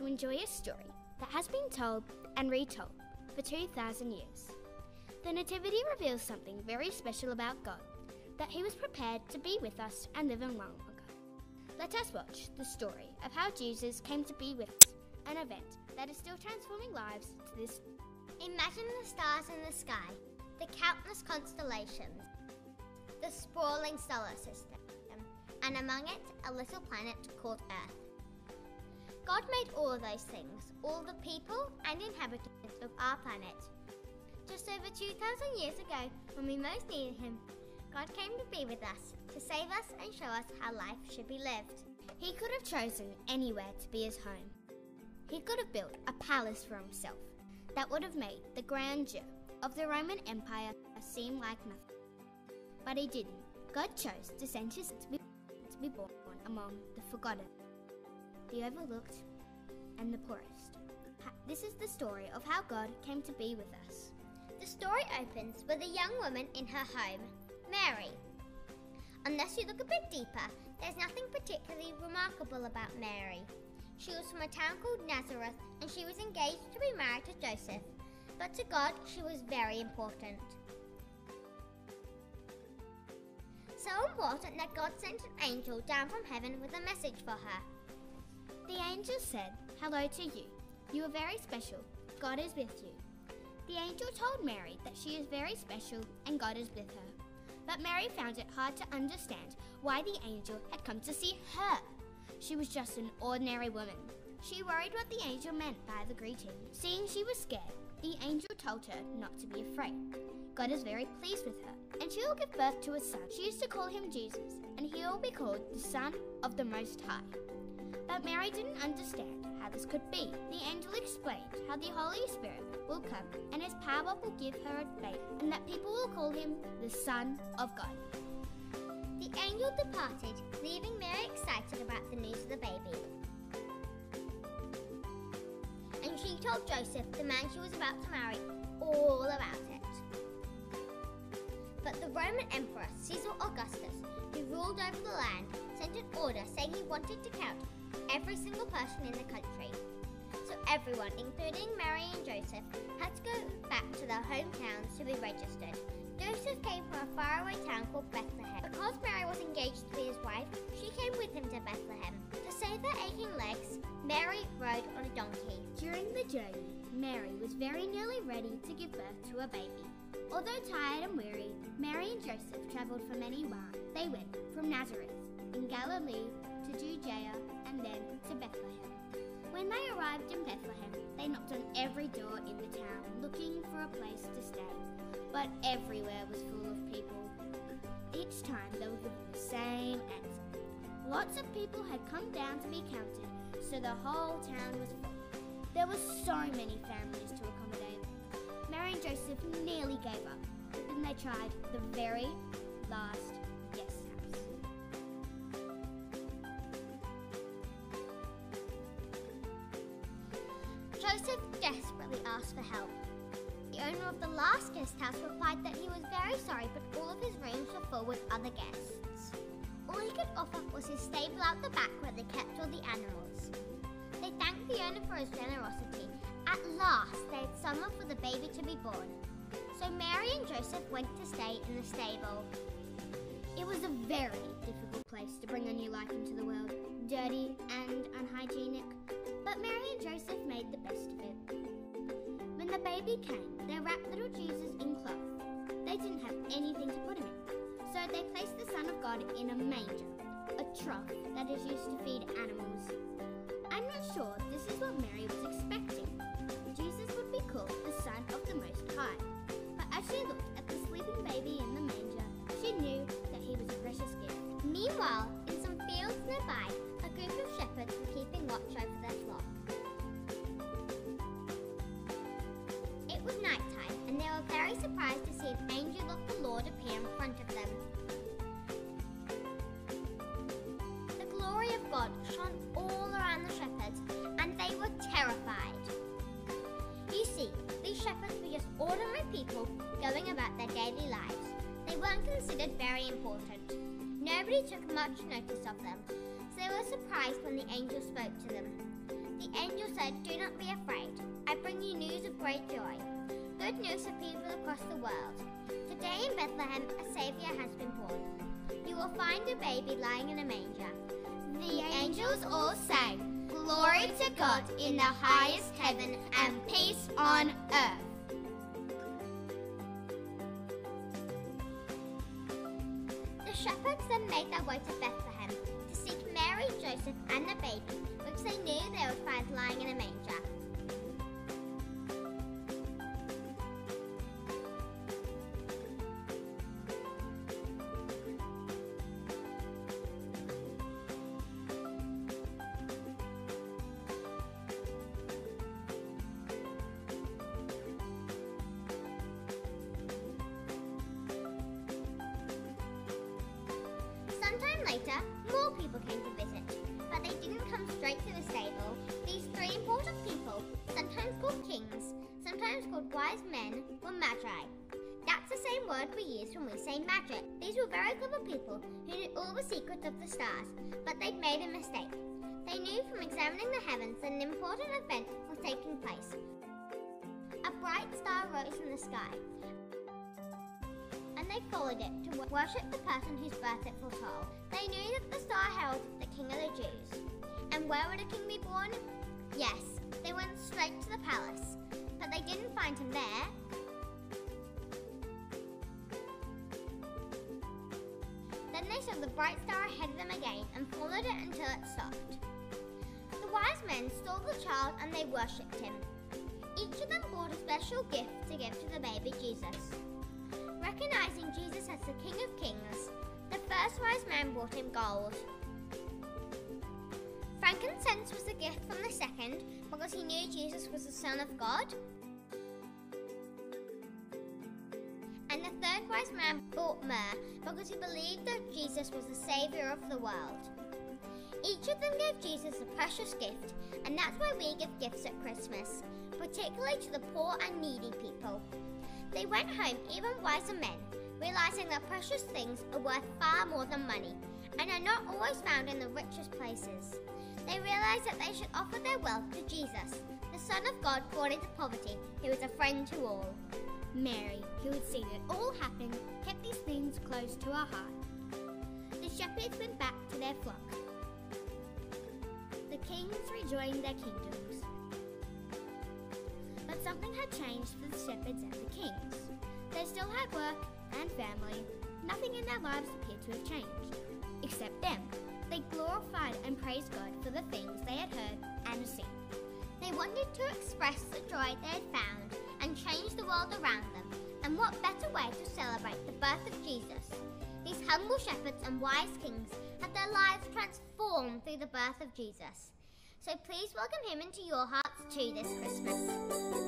to enjoy a story that has been told and retold for 2,000 years. The Nativity reveals something very special about God that He was prepared to be with us and live among us. Let us watch the story of how Jesus came to be with us, an event that is still transforming lives to this. Imagine the stars in the sky, the countless constellations, the sprawling solar system, and among it, a little planet called Earth. God made all those things, all the people and inhabitants of our planet. Just over 2,000 years ago, when we most needed Him, God came to be with us, to save us and show us how life should be lived. He could have chosen anywhere to be his home. He could have built a palace for himself that would have made the grandeur of the Roman Empire seem like nothing. But he didn't. God chose to send his to be, to be born among the forgotten, the overlooked, and the poorest. This is the story of how God came to be with us. The story opens with a young woman in her home, Mary. Unless you look a bit deeper, there's nothing particularly remarkable about Mary. She was from a town called Nazareth and she was engaged to be married to Joseph. But to God, she was very important. So important that God sent an angel down from heaven with a message for her. The angel said, Hello to you. You are very special. God is with you. The angel told Mary that she is very special and God is with her. But Mary found it hard to understand why the angel had come to see her. She was just an ordinary woman. She worried what the angel meant by the greeting. Seeing she was scared, the angel told her not to be afraid. God is very pleased with her, and she will give birth to a son. She used to call him Jesus, and he will be called the Son of the Most High. But Mary didn't understand how this could be. The angel explained how the Holy Spirit will come and his power will give her a baby, and that people will call him the Son of God. The angel departed, leaving Mary excited about the news of the baby. And she told Joseph, the man she was about to marry, all about it. But the Roman Emperor Caesar Augustus, who ruled over the land, sent an order saying he wanted to count every single person in the country. So everyone, including Mary and Joseph, had to go back to their hometowns to be registered. Joseph came from a faraway town called Bethlehem. Because Mary was engaged to be his wife, she came with him to Bethlehem. To save her aching legs, Mary rode on a donkey. During the journey, Mary was very nearly ready to give birth to a baby. Although tired and weary, Mary and Joseph travelled for many miles. They went from Nazareth in Galilee to Judea and then to Bethlehem. When they arrived in Bethlehem, they knocked on every door in the town looking for a place to stay, but everywhere was full of people. Each time they were given the same answer. Lots of people had come down to be counted, so the whole town was full. There were so many families to accommodate. Mary and Joseph nearly gave up, but then they tried the very last Joseph desperately asked for help. The owner of the last guest house replied that he was very sorry, but all of his rooms were full with other guests. All he could offer was his stable out the back where they kept all the animals. They thanked the owner for his generosity. At last, they had somewhere for the baby to be born. So Mary and Joseph went to stay in the stable. It was a very difficult place to bring a new life into the world, dirty and unhygienic, but Mary and Joseph made the best of it. When the baby came, they wrapped little Jesus in cloth. They didn't have anything to put him in, so they placed the Son of God in a manger, a trough that is used to feed animals. I'm not sure this is what Mary was expecting. Jesus would be called the Son of the Most High. But as she looked important. Nobody took much notice of them, so they were surprised when the angel spoke to them. The angel said, Do not be afraid. I bring you news of great joy. Good news for people across the world. Today in Bethlehem, a Saviour has been born. You will find a baby lying in a manger. The angels all sang, Glory to God in the highest heaven and peace on earth. Made their way to Bethlehem to seek Mary, Joseph, and the baby, which they knew they would find lying in a manger. People came to visit, but they didn't come straight to the stable. These three important people, sometimes called kings, sometimes called wise men, were magi. That's the same word we use when we say magic. These were very clever people who knew all the secrets of the stars, but they'd made a mistake. They knew from examining the heavens that an important event was taking place. A bright star rose in the sky, they followed it to worship the person whose birth it foretold. They knew that the star heralded the King of the Jews. And where would a king be born? Yes, they went straight to the palace, but they didn't find him there. Then they saw the bright star ahead of them again and followed it until it stopped. The wise men saw the child and they worshipped him. Each of them brought a special gift to give to the baby Jesus. Recognizing Jesus as the King of Kings, the first wise man brought him gold. Frankincense was a gift from the second because he knew Jesus was the Son of God. And the third wise man brought myrrh because he believed that Jesus was the Savior of the world. Each of them gave Jesus a precious gift, and that's why we give gifts at Christmas, particularly to the poor and needy people. They went home even wiser men, realizing that precious things are worth far more than money and are not always found in the richest places. They realized that they should offer their wealth to Jesus, the Son of God born into poverty, who is a friend to all. Mary, who had seen it all happen, kept these things close to her heart. The shepherds went back to their flock. The kings rejoined their kingdoms. Something had changed for the shepherds and the kings. They still had work and family. Nothing in their lives appeared to have changed, except them. They glorified and praised God for the things they had heard and seen. They wanted to express the joy they had found and change the world around them. And what better way to celebrate the birth of Jesus? These humble shepherds and wise kings had their lives transformed through the birth of Jesus. So please welcome him into your hearts too this Christmas.